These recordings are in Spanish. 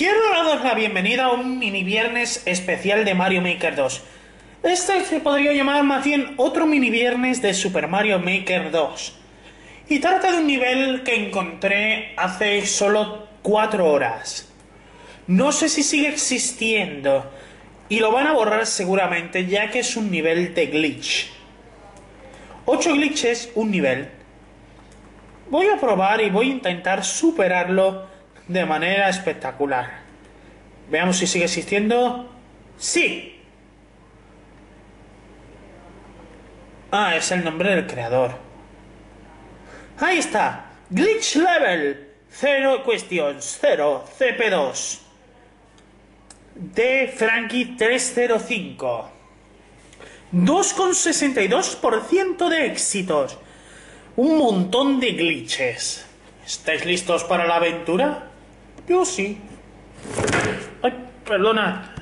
Quiero daros la bienvenida a un mini viernes especial de Mario Maker 2. Este se podría llamar más bien otro mini viernes de Super Mario Maker 2. Y trata de un nivel que encontré hace solo 4 horas. No sé si sigue existiendo. Y lo van a borrar seguramente ya que es un nivel de glitch. 8 glitches, un nivel. Voy a probar y voy a intentar superarlo de manera espectacular. Veamos si sigue existiendo. ¡Sí! Ah, es el nombre del creador. Ahí está. Glitch Level. Cero Questions. Cero. CP2. De Frankie 305. 2,62% de éxitos. Un montón de glitches. ¿Estáis listos para la aventura? Yo sí. Perdona.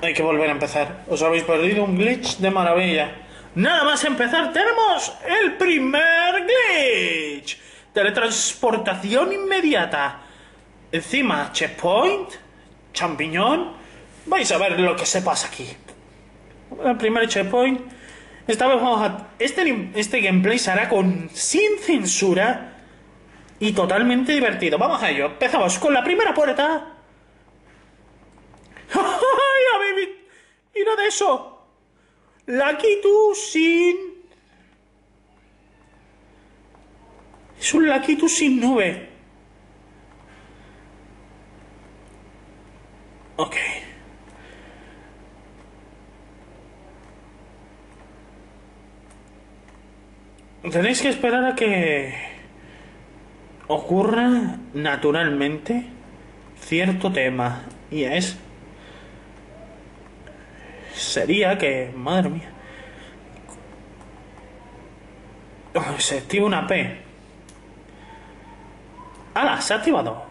Hay que volver a empezar. Os habéis perdido un glitch de maravilla. Nada más empezar, tenemos el primer glitch. Teletransportación inmediata. Encima, checkpoint, champiñón. Vais a ver lo que se pasa aquí. El primer checkpoint. Esta vez vamos a... Este, este gameplay se hará con... sin censura y totalmente divertido. Vamos a ello. Empezamos con la primera puerta. ¡Ay! ¡Mira de eso! Tú sin... Es un tú sin nube. Ok. Tenéis que esperar a que ocurra naturalmente cierto tema y es sería que madre mía se activa una P ¡Hala! se ha activado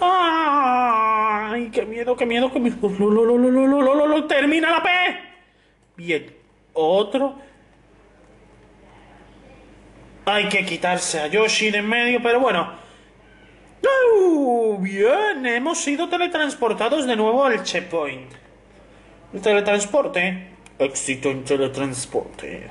¡Ay! ¡Qué miedo, qué miedo, qué miedo! ¡Termina la P! Bien, otro hay que quitarse a Yoshi de en medio, pero bueno. ¡Oh! Bien, hemos sido teletransportados de nuevo al checkpoint. El teletransporte. Éxito en teletransporte.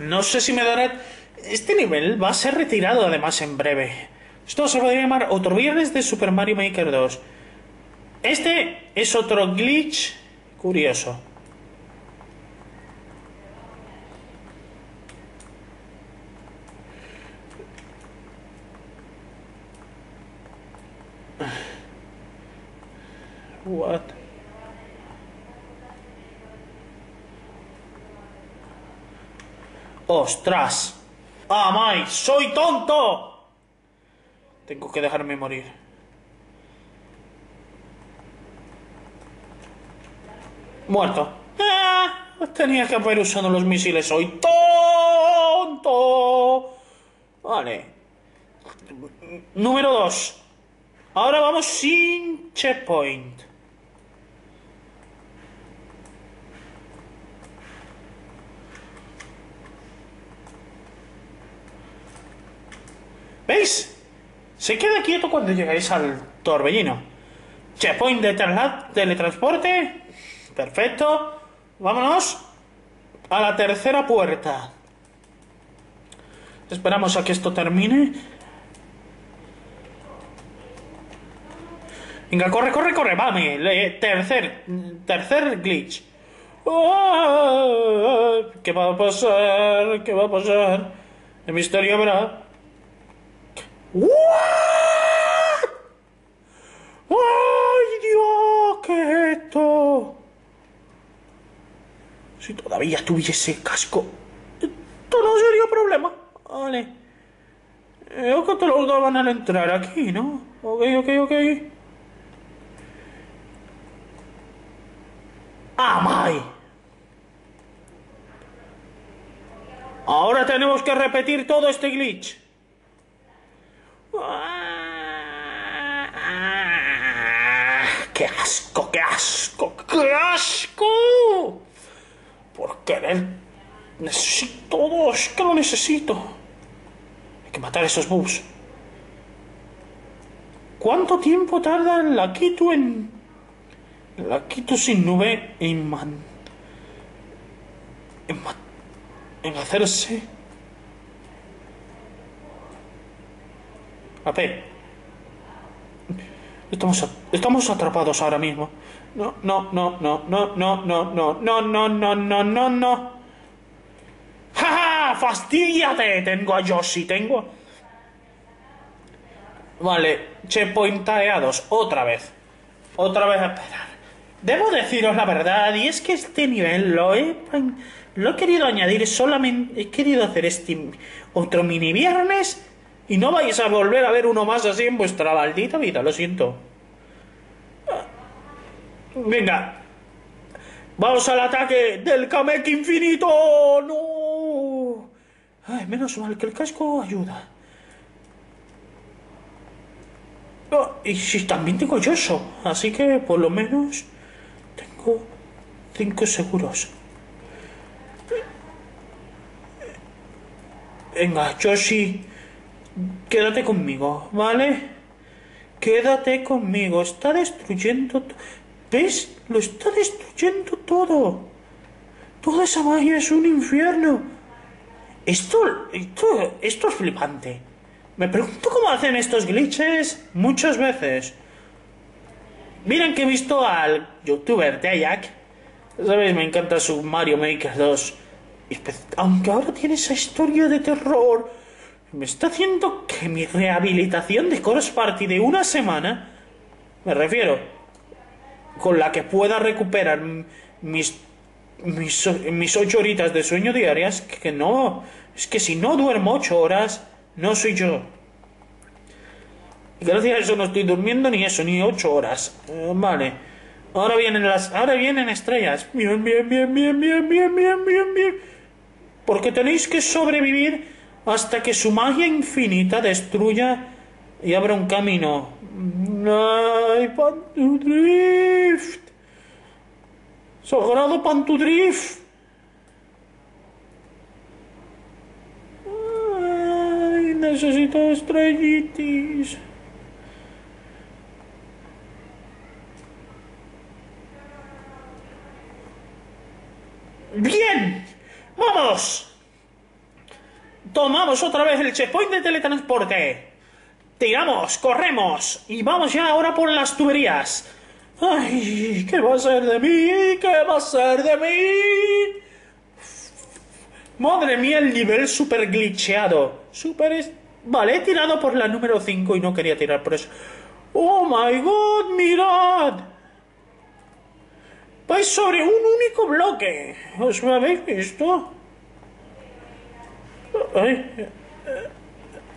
No sé si me dará... Este nivel va a ser retirado además en breve. Esto se podría llamar otro viernes de Super Mario Maker 2. Este es otro glitch curioso. What? ¡Ostras! ¡Ah! ¡Soy tonto! Tengo que dejarme morir. Muerto. ¡Ah! Tenía que haber usado los misiles. ¡Soy tonto! Vale. Número 2. Ahora vamos sin checkpoint. ¿Veis? Se queda quieto cuando llegáis al torbellino. Checkpoint de teletransporte. Perfecto. Vámonos a la tercera puerta. Esperamos a que esto termine. Venga, corre, corre, corre, vame. Tercer, tercer glitch. Ah, ¿Qué va a pasar? ¿Qué va a pasar? El misterio habrá. ¿What? ¡Ay, Dios! ¿Qué es esto? Si todavía tuviese casco, esto no sería problema. Vale. Eh, que te lo daban al entrar aquí, ¿no? Ok, ok, ok. ¡Amai! Ahora tenemos que repetir todo este glitch. ¡Qué asco, qué asco, qué asco! Por querer... Necesito dos, que lo necesito. que matar a esos bugs. ¿Cuánto tiempo tarda la Quito en... La Quito sin nube en man... En, ma- en hacerse... Ver. Estamos, estamos atrapados ahora mismo. No, no, no, no, no, no, no, no, no, no, no, no, no, no. ¡Ja, ja! ¡Fastídiate! Tengo a Yoshi, tengo... Vale, checkpoint tareados, otra vez. Otra vez a esperar. Debo deciros la verdad, y es que este nivel lo he, lo he querido añadir solamente. He querido hacer este otro mini viernes y no vais a volver a ver uno más así en vuestra maldita vida, lo siento. Venga, vamos al ataque del Kamek infinito. No. Menos mal que el casco ayuda. Y si también tengo Yoshi, así que por lo menos tengo cinco seguros. Venga, Yoshi, quédate conmigo, ¿vale? Quédate conmigo, está destruyendo... ¿Ves? Lo está destruyendo todo. Toda esa magia es un infierno. Esto, esto, esto es flipante. Me pregunto cómo hacen estos glitches muchas veces. Miren que he visto al youtuber Dayak. ¿Sabéis? Me encanta su Mario Maker 2. Espe- Aunque ahora tiene esa historia de terror. Me está haciendo que mi rehabilitación de Chorus Party de una semana. Me refiero. Con la que pueda recuperar mis. Mis, mis ocho horitas de sueño diarias. Que no. Es que si no duermo ocho horas. No soy yo. Y gracias a eso no estoy durmiendo ni eso, ni ocho horas. Eh, vale. Ahora vienen las. Ahora vienen estrellas. Bien, bien, bien, bien, bien, bien, bien, bien, bien. Porque tenéis que sobrevivir hasta que su magia infinita destruya y abra un camino. ¡Ay, Pantudrift! ¡Sagrado Pantudrift! Ay, necesito estrellitis. ¡Bien! ¡Vamos! Otra vez el checkpoint de teletransporte. Tiramos, corremos y vamos ya ahora por las tuberías. ¡Ay! ¿Qué va a ser de mí? ¿Qué va a ser de mí? Madre mía, el nivel super glitcheado. Super... Vale, he tirado por la número 5 y no quería tirar por eso. ¡Oh my god! ¡Mirad! Vais sobre un único bloque. ¿Os habéis visto? Ay, eh,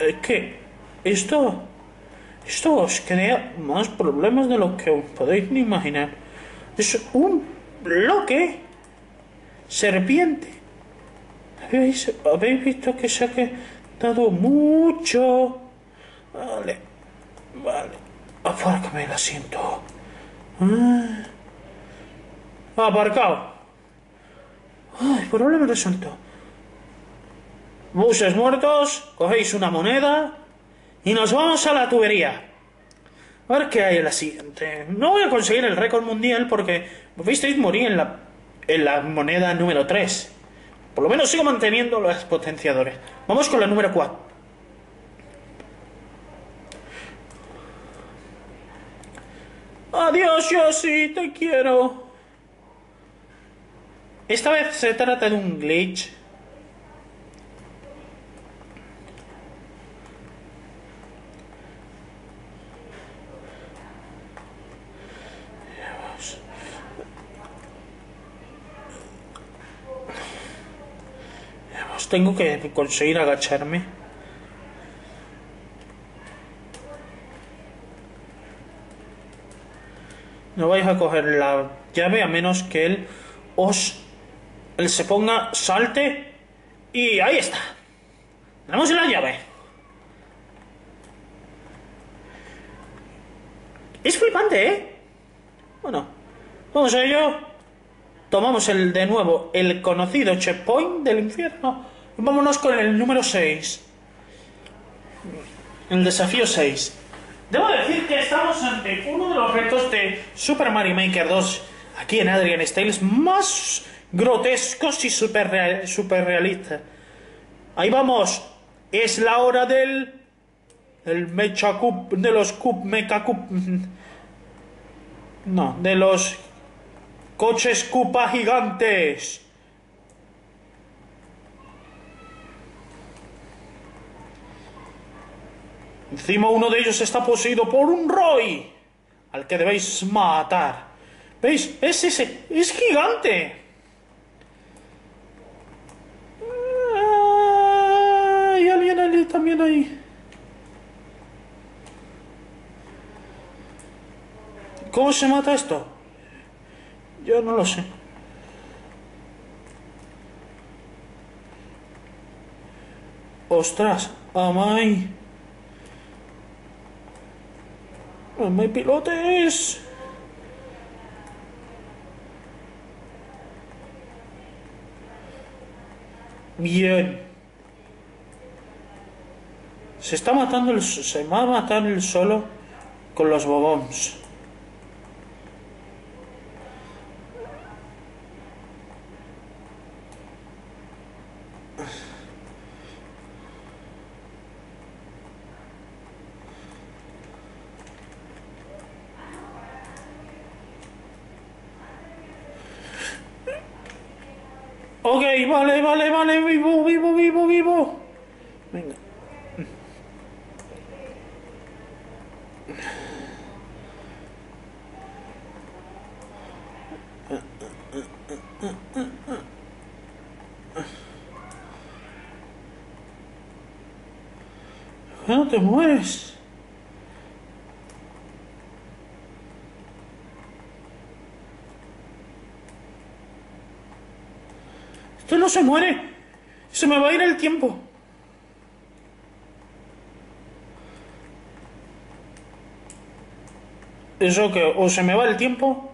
eh, que esto, esto os crea más problemas de lo que os podéis ni imaginar. Es un bloque serpiente. ¿Habéis, habéis visto que se ha quedado mucho? Vale, vale. Apárcame el asiento. Ah. Aparcado. Ay, problema resuelto. Buses muertos, cogéis una moneda y nos vamos a la tubería. A ver qué hay en la siguiente. No voy a conseguir el récord mundial porque, visteis, morí en la, en la moneda número 3. Por lo menos sigo manteniendo los potenciadores. Vamos con la número 4. Adiós, Yoshi, te quiero. Esta vez se trata de un glitch. Tengo que conseguir agacharme. No vais a coger la llave a menos que él os... Él se ponga, salte y ahí está. Tenemos la llave. Es flipante, ¿eh? Bueno, vamos a ello. Tomamos el de nuevo el conocido checkpoint del infierno. Y vámonos con el número 6. El desafío 6. Debo decir que estamos ante uno de los retos de Super Mario Maker 2 aquí en Adrian Styles más grotescos y super, real- super realistas. Ahí vamos. Es la hora del. El Mecha Cup. De los Cup. Mecha Cup. No, de los. Coches Cupa gigantes. Encima uno de ellos está poseído por un Roy, al que debéis matar. ¿Veis? Es ese, es gigante. Hay alguien ahí también ahí. ¿Cómo se mata esto? Yo no lo sé. Ostras, amai. Amai pilotes. Bien. Se está matando el, se va a matar el solo con los bobons. Ok, vale, vale, vale, vivo, vivo, vivo, vivo. Venga. No te mueres. Esto no se muere. Se me va a ir el tiempo. Eso que o se me va el tiempo.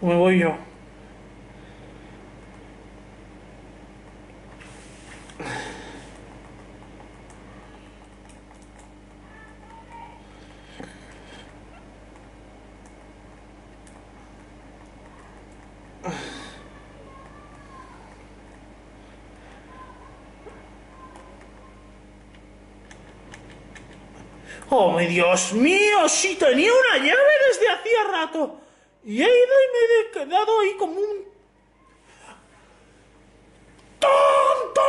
Me voy yo. Oh, mi Dios mío, si tenía una llave desde hacía rato. Y he ido y me he quedado ahí como un... ¡Tonto!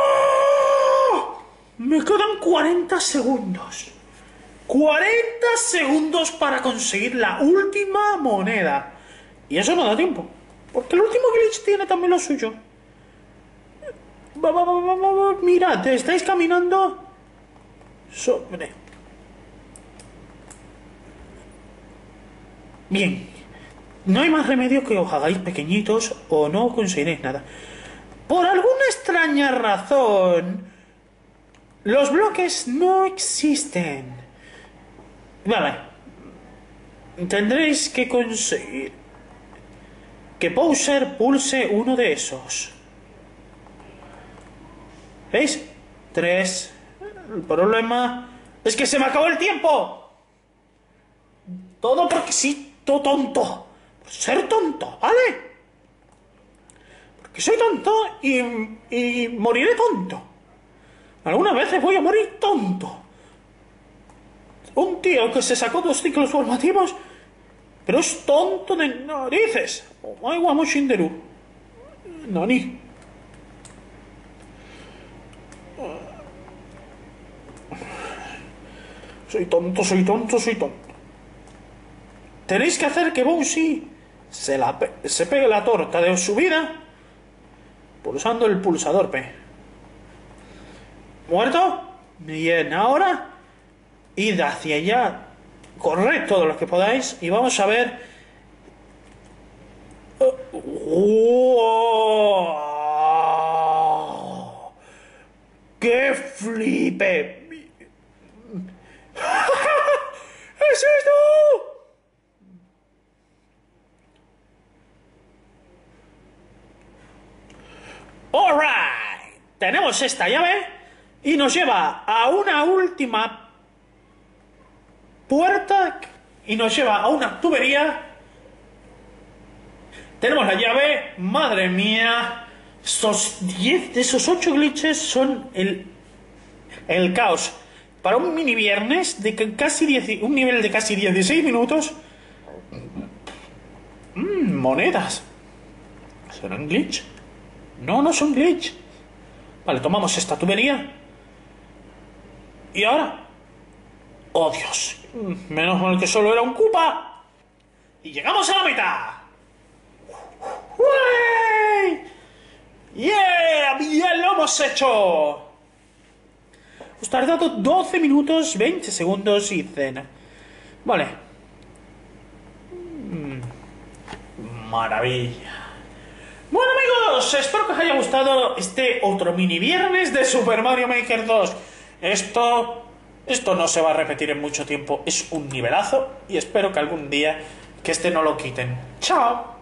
Me quedan 40 segundos. 40 segundos para conseguir la última moneda. Y eso no da tiempo. Porque el último glitch tiene también lo suyo. Va, va, va, va. Mirad, estáis caminando sobre... Bien, no hay más remedio que os hagáis pequeñitos o no conseguiréis nada. Por alguna extraña razón, los bloques no existen. Vale, tendréis que conseguir que Bowser pulse uno de esos. ¿Veis? Tres. El problema es que se me acabó el tiempo. Todo porque sí, todo tonto. Por ser tonto, ¿vale? Porque soy tonto y, y moriré tonto. Algunas veces voy a morir tonto. Un tío que se sacó dos ciclos formativos, pero es tonto de narices. Omae Shinderu. Nani. Soy tonto, soy tonto, soy tonto. Tenéis que hacer que Bowsy se, la pe- se pegue la torta de su vida pulsando el pulsador P. ¿Muerto? Bien, ahora id hacia allá. Corred todo lo que podáis y vamos a ver. ¡Wow! ¡Qué flipe! ¿Es esto? Tenemos esta llave y nos lleva a una última puerta y nos lleva a una tubería. Tenemos la llave, madre mía, estos 10 de esos 8 glitches son el, el caos. Para un mini viernes de casi 10, un nivel de casi 16 minutos. Mmm, monedas. ¿Serán glitch? No, no son glitch. Vale, tomamos esta tubería. Y ahora. ¡Oh, Dios! Menos mal que solo era un cupa. Y llegamos a la mitad. ¡Uy! ¡Yeah! ¡Bien lo hemos hecho! Os tardado 12 minutos, 20 segundos y cena. Vale. Mm, maravilla. Amigos, espero que os haya gustado este otro mini viernes de Super Mario Maker 2. Esto, esto no se va a repetir en mucho tiempo, es un nivelazo y espero que algún día que este no lo quiten. ¡Chao!